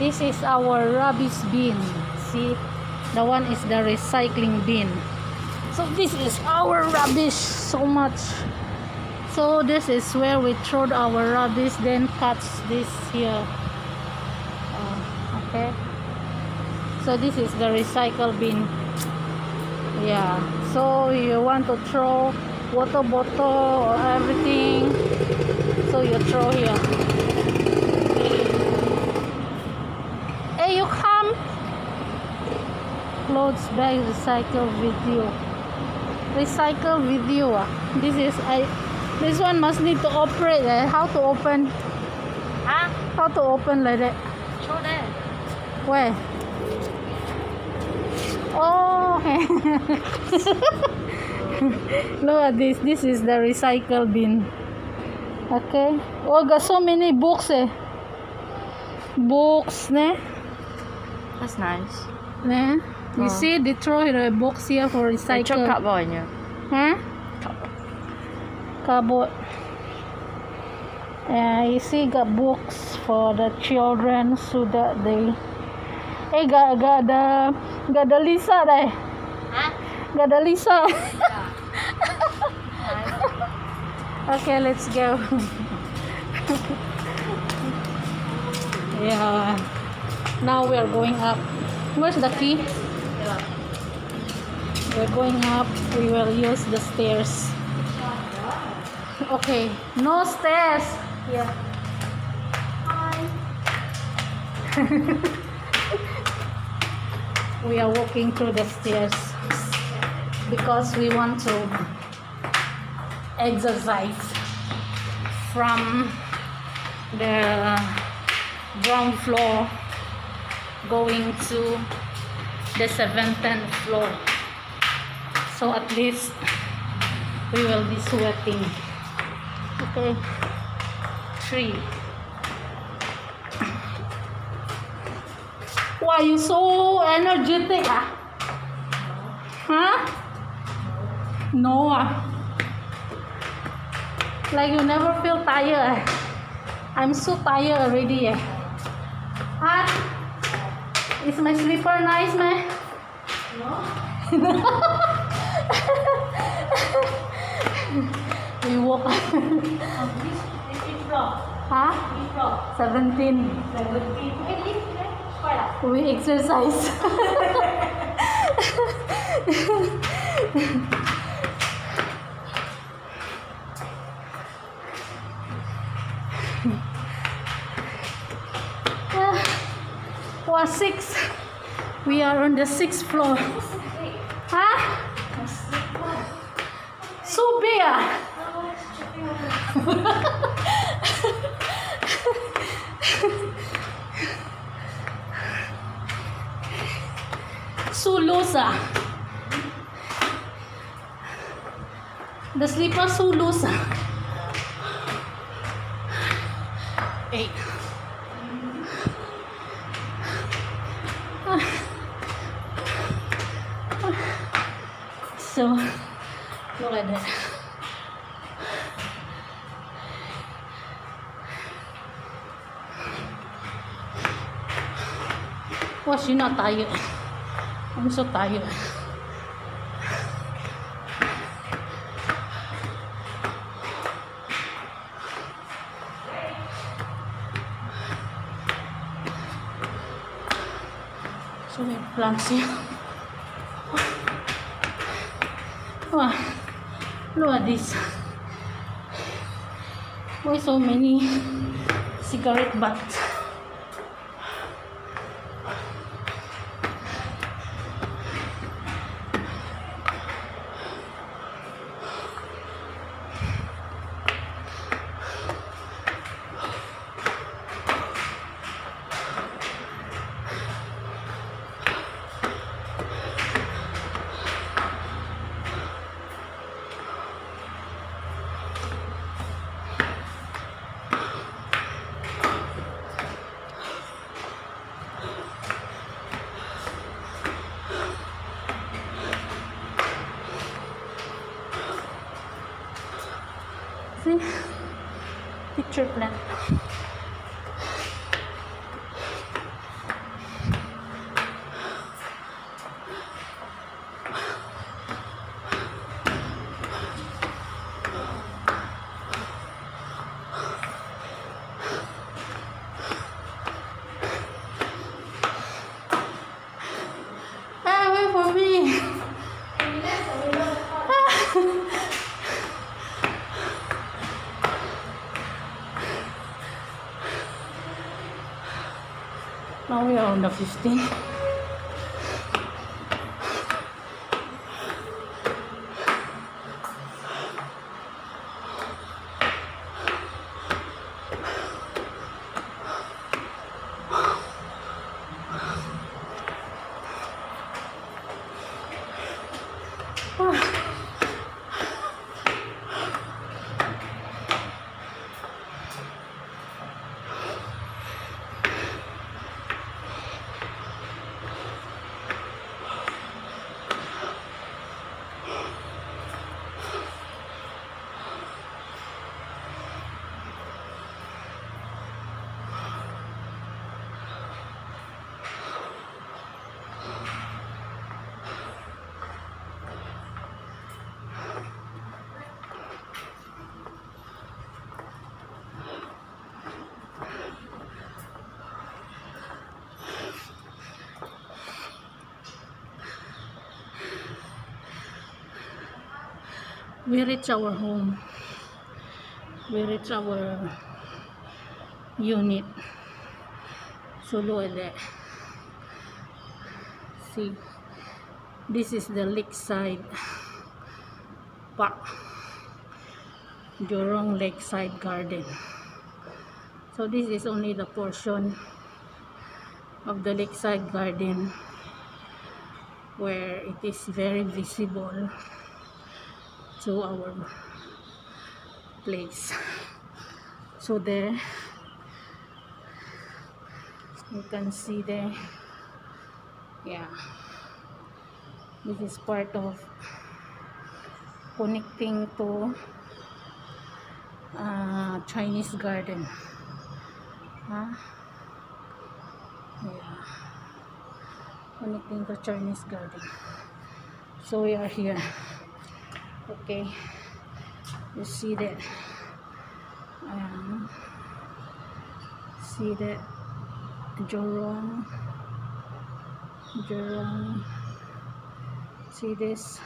This is our rubbish bin. See, the one is the recycling bin. So this is our rubbish so much. So this is where we throw our rubbish, then cuts this here. Uh, okay. So this is the recycle bin. Yeah. So you want to throw water bottle or everything. So you throw here. Clothes bag recycle video. Recycle video. ah. This is I. This one must need to operate. Eh? How to open? Hả? How to open like that? Show there. Where? Oh, look at this. This is the recycle bin. Okay. Oh, got so many books eh. Books, ne? That's nice. Ne? You Oh. see, they throw the books here for recycle. cardboard nha. Huh? Cardboard. Yeah, you see, got books for the children so that they. Hey, got got the got the Lisa there. Hả? Got the Lisa. okay, let's go. yeah. Now we are going up. Where's the key? We're going up. We will use the stairs. Okay, no stairs. Yeah. we are walking through the stairs because we want to exercise from the ground floor going to the 17th floor so at least we will be sweating. Okay. Three. Why you so energetic ah? Huh? No ah. Like you never feel tired eh? i'm so tired already eh. Huh? Is my slipper nice man we walk huh 17 Seventeen. we exercise Wow, six. We are on the sixth floor. Ah. so loose ah. The slipper so loose ah. Eight. So, look at that. Why she not tired? I'm so tired. So we have plants here. Wow, look at this. Why so many cigarette butts? फिर picture plan Now we are on the 15. We reach our home. We reach our unit. So look at that see this is the lakeside park. Jurong Lakeside Garden. So this is only the portion of the Lakeside Garden where it is very visible to our place. So there you can see there. Yeah. This is part of connecting to uh, Chinese garden. Huh? yeah. Connecting to Chinese garden. So we are here okay. You see that um, see that Jurong Jurong see this